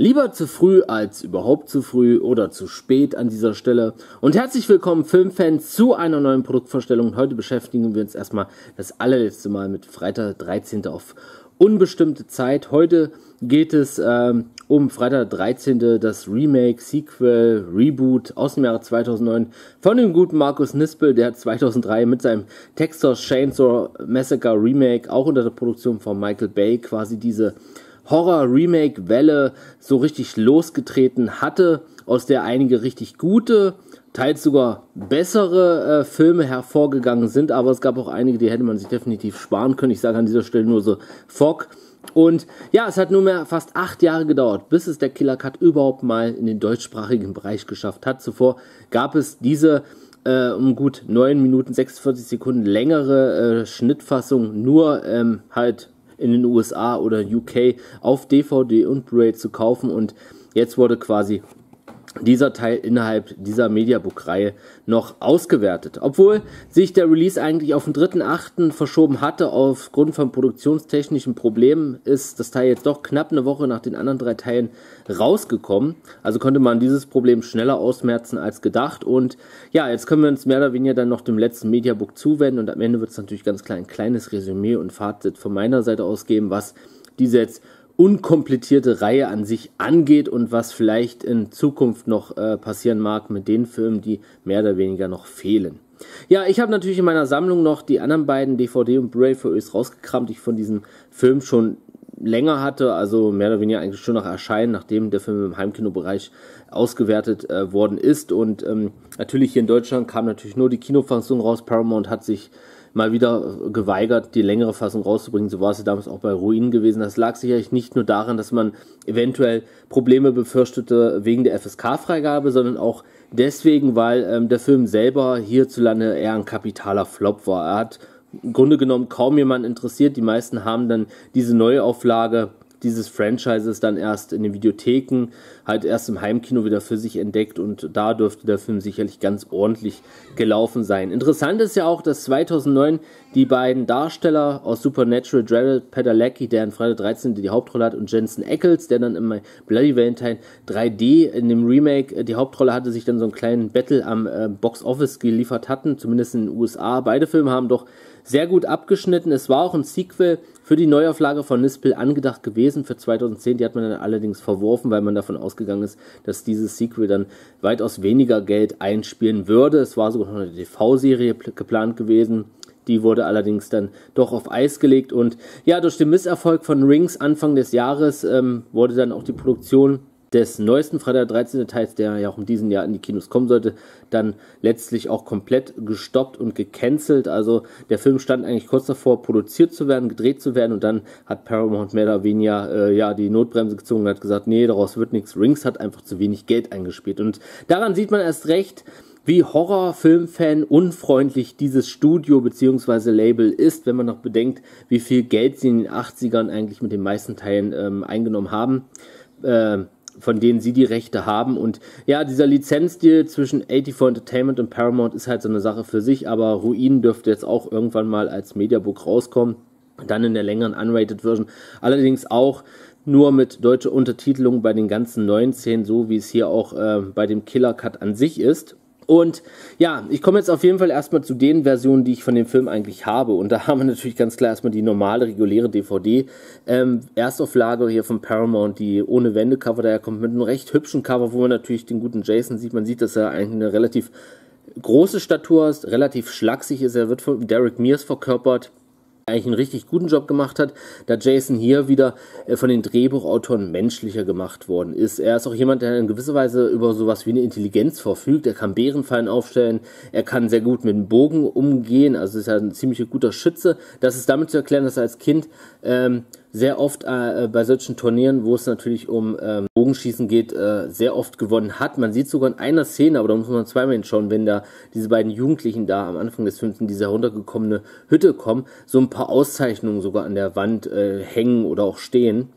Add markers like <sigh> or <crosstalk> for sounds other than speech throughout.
Lieber zu früh als überhaupt zu früh oder zu spät an dieser Stelle. Und herzlich willkommen Filmfans zu einer neuen Produktvorstellung. Heute beschäftigen wir uns erstmal das allerletzte Mal mit Freitag 13. auf unbestimmte Zeit. Heute geht es ähm, um Freitag 13. das Remake, Sequel, Reboot aus dem Jahre 2009 von dem guten Markus Nispel, der 2003 mit seinem Texas Chainsaw Massacre Remake auch unter der Produktion von Michael Bay quasi diese Horror-Remake-Welle so richtig losgetreten hatte, aus der einige richtig gute, teils sogar bessere äh, Filme hervorgegangen sind, aber es gab auch einige, die hätte man sich definitiv sparen können. Ich sage an dieser Stelle nur so Fog. Und ja, es hat nunmehr fast acht Jahre gedauert, bis es der Killer Cut überhaupt mal in den deutschsprachigen Bereich geschafft hat. Zuvor gab es diese äh, um gut 9 Minuten 46 Sekunden längere äh, Schnittfassung nur ähm, halt in den USA oder UK auf DVD und Blu-ray zu kaufen. Und jetzt wurde quasi dieser Teil innerhalb dieser Mediabook-Reihe noch ausgewertet. Obwohl sich der Release eigentlich auf den 3.8. verschoben hatte, aufgrund von produktionstechnischen Problemen, ist das Teil jetzt doch knapp eine Woche nach den anderen drei Teilen rausgekommen. Also konnte man dieses Problem schneller ausmerzen als gedacht. Und ja, jetzt können wir uns mehr oder weniger dann noch dem letzten Mediabook zuwenden und am Ende wird es natürlich ganz klar ein kleines Resümee und Fazit von meiner Seite aus geben, was diese jetzt unkomplettierte Reihe an sich angeht und was vielleicht in Zukunft noch äh, passieren mag mit den Filmen, die mehr oder weniger noch fehlen. Ja, ich habe natürlich in meiner Sammlung noch die anderen beiden DVD und Blu-ray für euch rausgekramt, die ich von diesem Film schon länger hatte, also mehr oder weniger eigentlich schon nach Erscheinen, nachdem der Film im Heimkinobereich ausgewertet äh, worden ist. Und ähm, natürlich hier in Deutschland kam natürlich nur die Kinofassung raus. Paramount hat sich mal wieder geweigert, die längere Fassung rauszubringen. So war es ja damals auch bei Ruinen gewesen. Das lag sicherlich nicht nur daran, dass man eventuell Probleme befürchtete wegen der FSK-Freigabe, sondern auch deswegen, weil ähm, der Film selber hierzulande eher ein kapitaler Flop war. Er hat im Grunde genommen kaum jemand interessiert. Die meisten haben dann diese Neuauflage dieses Franchises dann erst in den Videotheken, halt erst im Heimkino wieder für sich entdeckt und da dürfte der Film sicherlich ganz ordentlich gelaufen sein. Interessant ist ja auch, dass 2009 die beiden Darsteller aus Supernatural, Jared Padalecki, der in Freitag 13. die Hauptrolle hat, und Jensen Ackles, der dann im Bloody Valentine 3D in dem Remake äh, die Hauptrolle hatte, sich dann so einen kleinen Battle am äh, Box Office geliefert hatten, zumindest in den USA. Beide Filme haben doch sehr gut abgeschnitten. Es war auch ein Sequel für die Neuauflage von Nispel angedacht gewesen für 2010. Die hat man dann allerdings verworfen, weil man davon ausgegangen ist, dass dieses Sequel dann weitaus weniger Geld einspielen würde. Es war sogar noch eine TV-Serie geplant gewesen. Die wurde allerdings dann doch auf Eis gelegt und ja, durch den Misserfolg von Rings Anfang des Jahres ähm, wurde dann auch die Produktion des neuesten Freitag 13. Teils, der ja auch in diesem Jahr in die Kinos kommen sollte, dann letztlich auch komplett gestoppt und gecancelt. Also der Film stand eigentlich kurz davor, produziert zu werden, gedreht zu werden und dann hat Paramount mehr oder weniger äh, ja, die Notbremse gezogen und hat gesagt, nee, daraus wird nichts. Rings hat einfach zu wenig Geld eingespielt. Und daran sieht man erst recht, wie Horrorfilmfan unfreundlich dieses Studio bzw. Label ist, wenn man noch bedenkt, wie viel Geld sie in den 80ern eigentlich mit den meisten Teilen ähm, eingenommen haben. Äh, von denen sie die Rechte haben. Und ja, dieser Lizenzdeal zwischen 84 Entertainment und Paramount ist halt so eine Sache für sich, aber Ruin dürfte jetzt auch irgendwann mal als Mediabook rauskommen. Dann in der längeren Unrated Version. Allerdings auch nur mit deutscher Untertitelung bei den ganzen neuen Szenen, so wie es hier auch äh, bei dem Killer Cut an sich ist. Und ja, ich komme jetzt auf jeden Fall erstmal zu den Versionen, die ich von dem Film eigentlich habe. Und da <laughs> haben wir natürlich ganz klar erstmal die normale, reguläre DVD. Ähm, Erstauflage hier von Paramount, die ohne Wendecover daher kommt, mit einem recht hübschen Cover, wo man natürlich den guten Jason sieht. Man sieht, dass er eigentlich eine relativ große Statur ist, relativ schlaksig ist. Er wird von Derek Mears verkörpert eigentlich einen richtig guten Job gemacht hat, da Jason hier wieder äh, von den Drehbuchautoren menschlicher gemacht worden ist. Er ist auch jemand, der in gewisser Weise über sowas wie eine Intelligenz verfügt. Er kann Bärenfallen aufstellen, er kann sehr gut mit dem Bogen umgehen, also ist ja ein ziemlich guter Schütze. Das ist damit zu erklären, dass er als Kind ähm, sehr oft äh, bei solchen Turnieren, wo es natürlich um ähm, Bogenschießen geht, äh, sehr oft gewonnen hat. Man sieht sogar in einer Szene, aber da muss man zweimal hinschauen, wenn da diese beiden Jugendlichen da am Anfang des Films diese heruntergekommene Hütte kommen, so ein paar Auszeichnungen sogar an der Wand äh, hängen oder auch stehen.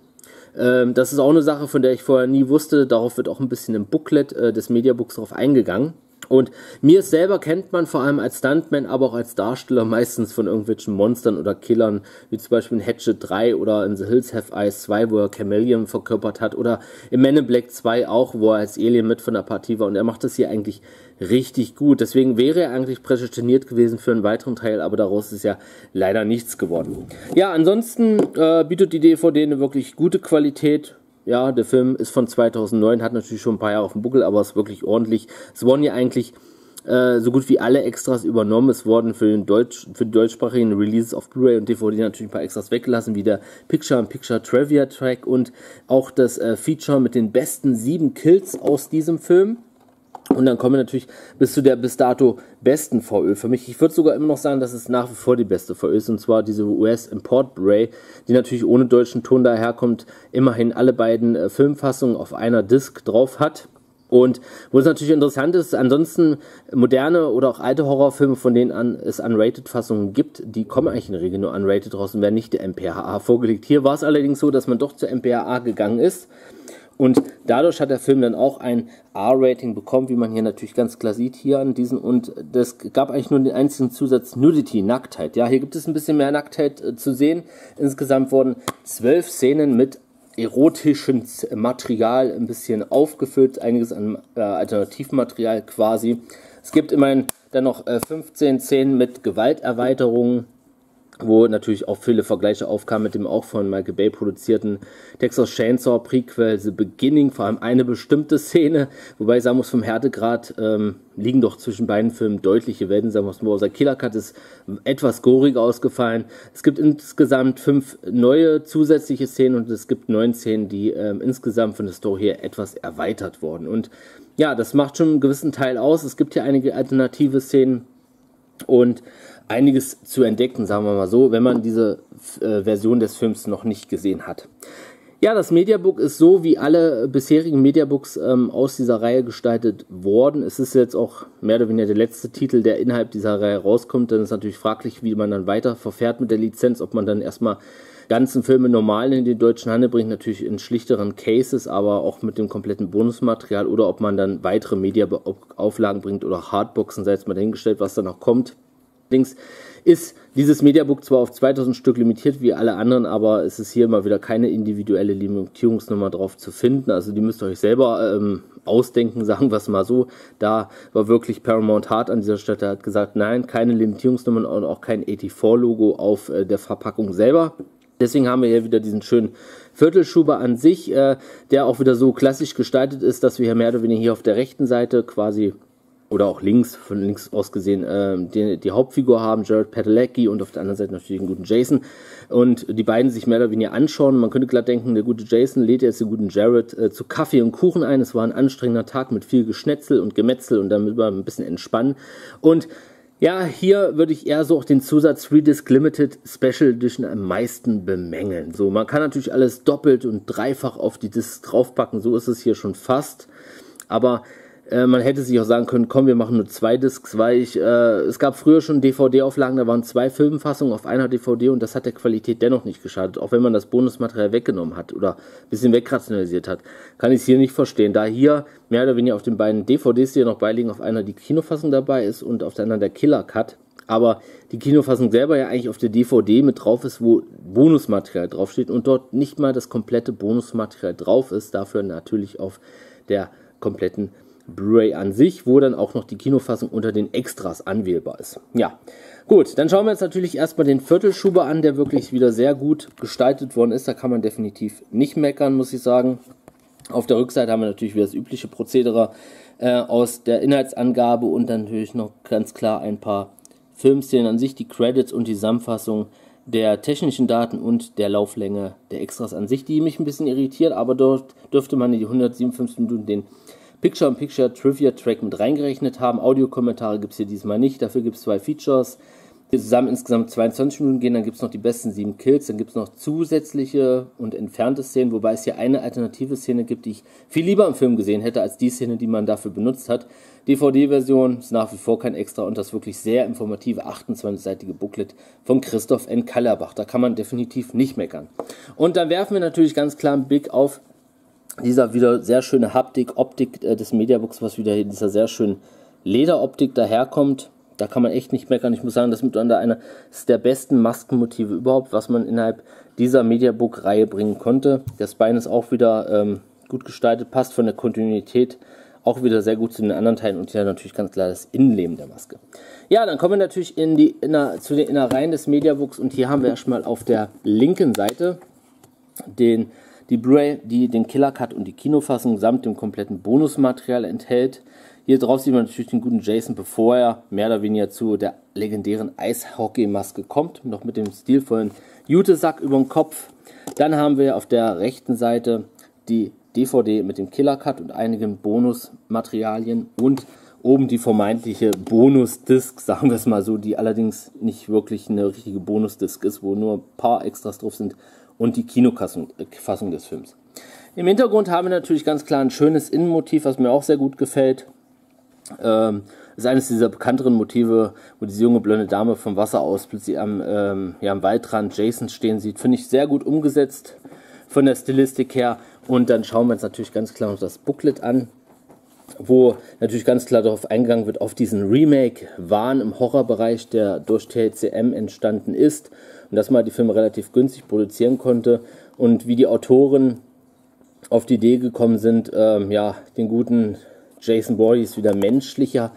Ähm, das ist auch eine Sache, von der ich vorher nie wusste. Darauf wird auch ein bisschen im Booklet äh, des Mediabooks drauf eingegangen. Und mir selber kennt man vor allem als Stuntman, aber auch als Darsteller meistens von irgendwelchen Monstern oder Killern, wie zum Beispiel in Hatchet 3 oder in The Hills Have Eyes 2, wo er Chameleon verkörpert hat, oder in Men in Black 2 auch, wo er als Alien mit von der Partie war. Und er macht das hier eigentlich richtig gut. Deswegen wäre er eigentlich prädestiniert gewesen für einen weiteren Teil, aber daraus ist ja leider nichts geworden. Ja, ansonsten äh, bietet die DVD eine wirklich gute Qualität ja, der Film ist von 2009, hat natürlich schon ein paar Jahre auf dem Buckel, aber ist wirklich ordentlich. Es wurden ja eigentlich äh, so gut wie alle Extras übernommen. Es wurden für, den Deutsch, für die deutschsprachigen Releases auf Blu-ray und DVD natürlich ein paar Extras weggelassen, wie der Picture-in-Picture Trivia Track und auch das äh, Feature mit den besten sieben Kills aus diesem Film. Und dann kommen wir natürlich bis zu der bis dato besten VÖ für mich. Ich würde sogar immer noch sagen, dass es nach wie vor die beste VÖ ist, und zwar diese US Import Blu-ray, die natürlich ohne deutschen Ton daherkommt, immerhin alle beiden äh, Filmfassungen auf einer Disc drauf hat. Und wo es natürlich interessant ist, ansonsten moderne oder auch alte Horrorfilme, von denen an, es Unrated-Fassungen gibt, die kommen eigentlich in der Regel nur Unrated raus und werden nicht der MPAA vorgelegt. Hier war es allerdings so, dass man doch zur MPAA gegangen ist und dadurch hat der Film dann auch ein R-Rating bekommen, wie man hier natürlich ganz klar sieht hier an diesen. Und das gab eigentlich nur den einzigen Zusatz Nudity, Nacktheit. Ja, hier gibt es ein bisschen mehr Nacktheit äh, zu sehen. Insgesamt wurden zwölf Szenen mit erotischem Material ein bisschen aufgefüllt, einiges an äh, Alternativmaterial quasi. Es gibt immerhin dann noch äh, 15 Szenen mit Gewalterweiterungen wo natürlich auch viele Vergleiche aufkamen mit dem auch von Michael Bay produzierten Texas Chainsaw Prequel The Beginning, vor allem eine bestimmte Szene, wobei ich sagen muss, vom Härtegrad ähm, liegen doch zwischen beiden Filmen deutliche Welten, sagen wir es mal, unser Killer Cut ist etwas gorig ausgefallen. Es gibt insgesamt fünf neue zusätzliche Szenen und es gibt neun Szenen, die ähm, insgesamt von der Story her etwas erweitert wurden und ja, das macht schon einen gewissen Teil aus. Es gibt hier einige alternative Szenen und einiges zu entdecken, sagen wir mal so, wenn man diese äh, Version des Films noch nicht gesehen hat. Ja, das Mediabook ist so wie alle bisherigen Mediabooks ähm, aus dieser Reihe gestaltet worden. Es ist jetzt auch mehr oder weniger der letzte Titel, der innerhalb dieser Reihe rauskommt. Dann ist natürlich fraglich, wie man dann weiter verfährt mit der Lizenz, ob man dann erstmal ganzen Filme normal in den deutschen Handel bringt, natürlich in schlichteren Cases, aber auch mit dem kompletten Bonusmaterial oder ob man dann weitere Media-Auflagen bringt oder Hardboxen, sei jetzt mal dahingestellt, was da noch kommt. Allerdings ist dieses Mediabook zwar auf 2000 Stück limitiert wie alle anderen, aber es ist hier mal wieder keine individuelle Limitierungsnummer drauf zu finden. Also die müsst ihr euch selber ähm, ausdenken, <laughs> sagen wir es mal so. Da war wirklich Paramount Hard an dieser Stelle, hat gesagt, nein, keine Limitierungsnummern und auch kein 84-Logo auf äh, der Verpackung selber. Deswegen haben wir hier wieder diesen schönen Viertelschuber an sich, äh, der auch wieder so klassisch gestaltet ist, dass wir hier mehr oder weniger hier auf der rechten Seite quasi oder auch links, von links aus gesehen, äh, die, die, Hauptfigur haben, Jared Padalecki und auf der anderen Seite natürlich den guten Jason. Und die beiden sich mehr oder weniger anschauen. Man könnte glatt denken, der gute Jason lädt jetzt den guten Jared äh, zu Kaffee und Kuchen ein. Es war ein anstrengender Tag mit viel Geschnetzel und Gemetzel und damit war ein bisschen entspannen. Und ja, hier würde ich eher so auch den Zusatz 3 Limited Special Edition am meisten bemängeln. So, man kann natürlich alles doppelt und dreifach auf die Disc draufpacken, so ist es hier schon fast. Aber äh, man hätte sich auch sagen können, komm, wir machen nur zwei Discs, weil ich, äh, es gab früher schon DVD-Auflagen, da waren zwei Filmfassungen auf einer DVD und das hat der Qualität dennoch nicht geschadet, auch wenn man das Bonusmaterial weggenommen hat oder ein bisschen wegrationalisiert hat. Kann ich es hier nicht verstehen, da hier mehr oder weniger auf den beiden DVDs, die hier noch beiliegen, auf einer die Kinofassung dabei ist und auf der anderen der Killer Cut, aber die Kinofassung selber ja eigentlich auf der DVD mit drauf ist, wo Bonusmaterial draufsteht und dort nicht mal das komplette Bonusmaterial drauf ist, dafür natürlich auf der kompletten Blu-ray an sich, wo dann auch noch die Kinofassung unter den Extras anwählbar ist. Ja, gut, dann schauen wir jetzt natürlich erstmal den Viertelschuber an, der wirklich wieder sehr gut gestaltet worden ist. Da kann man definitiv nicht meckern, muss ich sagen. Auf der Rückseite haben wir natürlich wieder das übliche Prozedere äh, aus der Inhaltsangabe und dann natürlich noch ganz klar ein paar Filmszenen an sich, die Credits und die Zusammenfassung der technischen Daten und der Lauflänge der Extras an sich, die mich ein bisschen irritiert, aber dort dürfte man die 157 Minuten den Picture-in-Picture Trivia Track mit reingerechnet haben. Audiokommentare gibt es hier diesmal nicht. Dafür gibt es zwei Features, die zusammen insgesamt 22 Minuten gehen. Dann gibt es noch die besten sieben Kills. Dann gibt es noch zusätzliche und entfernte Szenen, wobei es hier eine alternative Szene gibt, die ich viel lieber im Film gesehen hätte, als die Szene, die man dafür benutzt hat. DVD-Version ist nach wie vor kein Extra und das wirklich sehr informative 28-seitige Booklet von Christoph N. Kallerbach. Da kann man definitiv nicht meckern. Und dann werfen wir natürlich ganz klar einen Blick auf dieser wieder sehr schöne Haptik, Optik äh, des Mediabooks, was wieder in dieser sehr schönen Lederoptik daherkommt. Da kann man echt nicht meckern. Ich muss sagen, das ist mitunter einer der besten Maskenmotive überhaupt, was man innerhalb dieser Mediabook-Reihe bringen konnte. Das Bein ist auch wieder ähm, gut gestaltet, passt von der Kontinuität auch wieder sehr gut zu den anderen Teilen und hier natürlich ganz klar das Innenleben der Maske. Ja, dann kommen wir natürlich in die Inner, zu den Innereien des Mediabooks und hier haben wir erstmal auf der linken Seite den, die Blu-ray, die den Killer Cut und die Kinofassung samt dem kompletten Bonusmaterial enthält. Hier drauf sieht man natürlich den guten Jason, bevor er mehr oder weniger zu der legendären Eishockey-Maske kommt, noch mit dem stilvollen Jutesack über dem Kopf. Dann haben wir auf der rechten Seite die DVD mit dem Killer Cut und einigen Bonusmaterialien und oben die vermeintliche Bonus-Disc, sagen wir es mal so, die allerdings nicht wirklich eine richtige Bonus-Disc ist, wo nur ein paar Extras drauf sind und die Kinofassung äh, des Films. Im Hintergrund haben wir natürlich ganz klar ein schönes Innenmotiv, was mir auch sehr gut gefällt. Ähm, ist eines dieser bekannteren Motive, wo diese junge blonde Dame vom Wasser aus plötzlich am, ähm, ja, am Waldrand Jason stehen sieht. Finde ich sehr gut umgesetzt von der Stilistik her. Und dann schauen wir uns natürlich ganz klar noch das Booklet an, wo natürlich ganz klar darauf eingegangen wird, auf diesen Remake Wahn im Horrorbereich, der durch TCM entstanden ist und dass man die Filme relativ günstig produzieren konnte und wie die Autoren auf die Idee gekommen sind, ähm, ja, den guten Jason Voorhees wieder menschlicher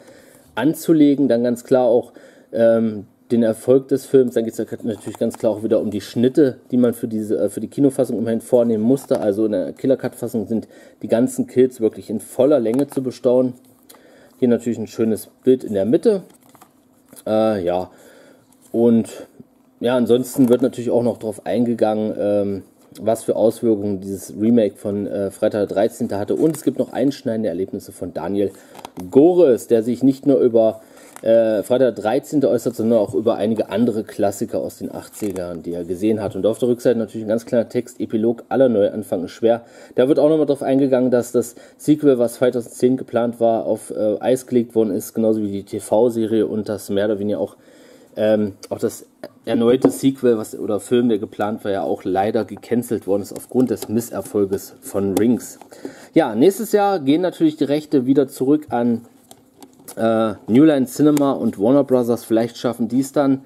anzulegen, dann ganz klar auch ähm, den Erfolg des Films. Dann geht es natürlich ganz klar auch wieder um die Schnitte, die man für, diese, äh, für die Kinofassung immerhin vornehmen musste. Also in der Killer Cut-Fassung sind die ganzen Kills wirklich in voller Länge zu bestaunen. Hier natürlich ein schönes Bild in der Mitte. Äh, ja, und ja, ansonsten wird natürlich auch noch darauf eingegangen, ähm, was für Auswirkungen dieses Remake von äh, Freitag der 13. hatte. Und es gibt noch einschneidende Erlebnisse von Daniel Gores, der sich nicht nur über äh, Freitag der 13. äußert, sondern auch über einige andere Klassiker aus den 80ern, die er gesehen hat. Und auf der Rückseite natürlich ein ganz kleiner Text, Epilog, aller Neuanfang ist schwer. Da wird auch nochmal darauf eingegangen, dass das Sequel, was 2010 geplant war, auf äh, Eis gelegt worden ist, genauso wie die TV-Serie und das mehr oder weniger auch, ähm, auch das erneute Sequel was, oder Film, der geplant war, ja auch leider gecancelt worden ist aufgrund des Misserfolges von Rings. Ja, nächstes Jahr gehen natürlich die Rechte wieder zurück an äh, New Line Cinema und Warner Brothers vielleicht schaffen dies dann,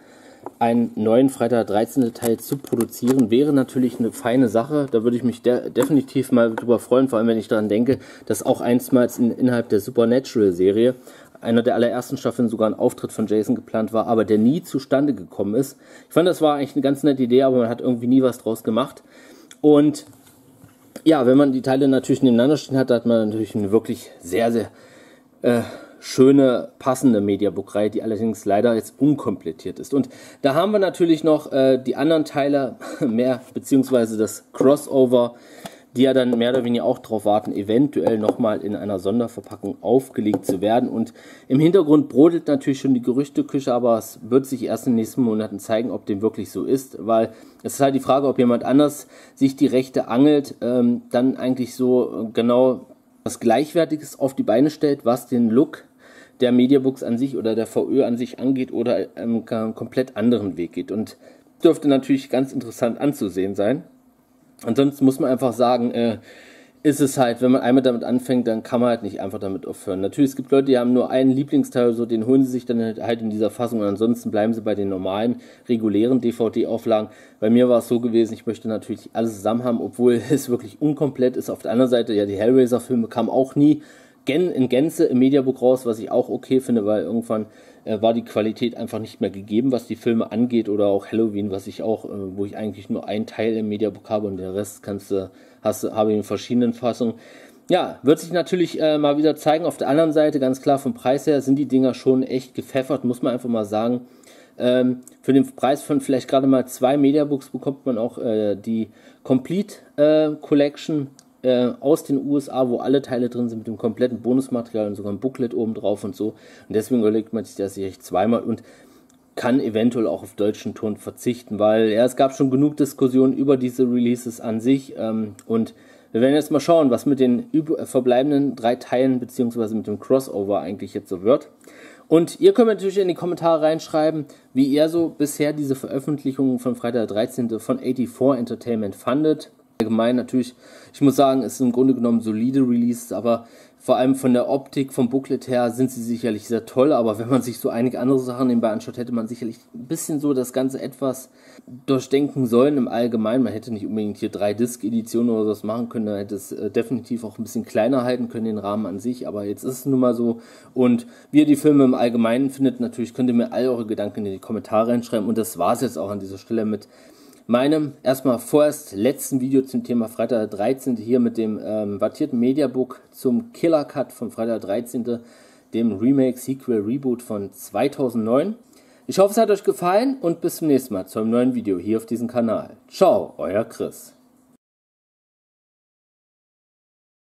einen neuen Freitag 13. Teil zu produzieren, wäre natürlich eine feine Sache. Da würde ich mich de definitiv mal drüber freuen, vor allem wenn ich daran denke, dass auch einstmals in, innerhalb der Supernatural-Serie einer der allerersten Staffeln sogar ein Auftritt von Jason geplant war, aber der nie zustande gekommen ist. Ich fand, das war eigentlich eine ganz nette Idee, aber man hat irgendwie nie was draus gemacht. Und ja, wenn man die Teile natürlich nebeneinander stehen hat, hat man natürlich eine wirklich sehr, sehr äh, schöne, passende Mediabook-Reihe, die allerdings leider jetzt unkomplettiert ist. Und da haben wir natürlich noch äh, die anderen Teile <laughs> mehr, beziehungsweise das Crossover, die ja dann mehr oder weniger auch darauf warten, eventuell nochmal in einer Sonderverpackung aufgelegt zu werden. Und im Hintergrund brodelt natürlich schon die Gerüchteküche, aber es wird sich erst in den nächsten Monaten zeigen, ob dem wirklich so ist, weil es ist halt die Frage, ob jemand anders sich die Rechte angelt, ähm, dann eigentlich so genau was Gleichwertiges auf die Beine stellt, was den Look der Mediabooks an sich oder der VÖ an sich angeht oder einen komplett anderen Weg geht. Und dürfte natürlich ganz interessant anzusehen sein. Ansonsten muss man einfach sagen, äh, ist es halt, wenn man einmal damit anfängt, dann kann man halt nicht einfach damit aufhören. Natürlich, es gibt Leute, die haben nur einen Lieblingsteil, so den holen sie sich dann halt in dieser Fassung und ansonsten bleiben sie bei den normalen, regulären DVD-Auflagen. Bei mir war es so gewesen, ich möchte natürlich alles zusammen haben, obwohl <laughs> es wirklich unkomplett ist. Auf der anderen Seite, ja, die Hellraiser-Filme kamen auch nie in Gänze im Mediabook raus, was ich auch okay finde, weil irgendwann war die Qualität einfach nicht mehr gegeben, was die Filme angeht oder auch Halloween, was ich auch, äh, wo ich eigentlich nur einen Teil im Mediabook habe und den Rest kannst du, hast, habe ich in verschiedenen Fassungen. Ja, wird sich natürlich äh, mal wieder zeigen. Auf der anderen Seite, ganz klar vom Preis her, sind die Dinger schon echt gepfeffert, muss man einfach mal sagen. Ähm, für den Preis von vielleicht gerade mal zwei Mediabooks bekommt man auch äh, die Complete äh, Collection äh, aus den USA, wo alle Teile drin sind mit dem kompletten Bonusmaterial und sogar ein Booklet oben drauf und so. Und deswegen überlegt man sich das echt zweimal und kann eventuell auch auf deutschen Ton verzichten, weil ja, es gab schon genug Diskussionen über diese Releases an sich ähm, und wir werden jetzt mal schauen, was mit den verbleibenden drei Teilen beziehungsweise mit dem Crossover eigentlich jetzt so wird. Und ihr könnt natürlich in die Kommentare reinschreiben, wie ihr so bisher diese Veröffentlichung von Freitag der 13. von 84 Entertainment fandet allgemein natürlich, ich muss sagen, es ist im Grunde genommen solide Release, aber Vor allem von der Optik, vom Booklet her sind sie sicherlich sehr toll, aber wenn man sich so einige andere Sachen nebenbei anschaut, hätte man sicherlich ein bisschen so das Ganze etwas durchdenken sollen im Allgemeinen. Man hätte nicht unbedingt hier drei Disc-Editionen oder sowas machen können, man hätte es äh, definitiv auch ein bisschen kleiner halten können, den Rahmen an sich, aber jetzt ist es nun mal so. Und wie ihr die Filme im Allgemeinen findet, natürlich könnt ihr mir all eure Gedanken in die Kommentare reinschreiben und das war es jetzt auch an dieser Stelle mit meinem erstmal vorerst letzten Video zum Thema Freitag der 13. hier mit dem ähm, wattierten Mediabook zum Killer Cut von Freitag der 13., dem Remake, Sequel, Reboot von 2009. Ich hoffe, es hat euch gefallen und bis zum nächsten Mal zu einem neuen Video hier auf diesem Kanal. Ciao, euer Chris.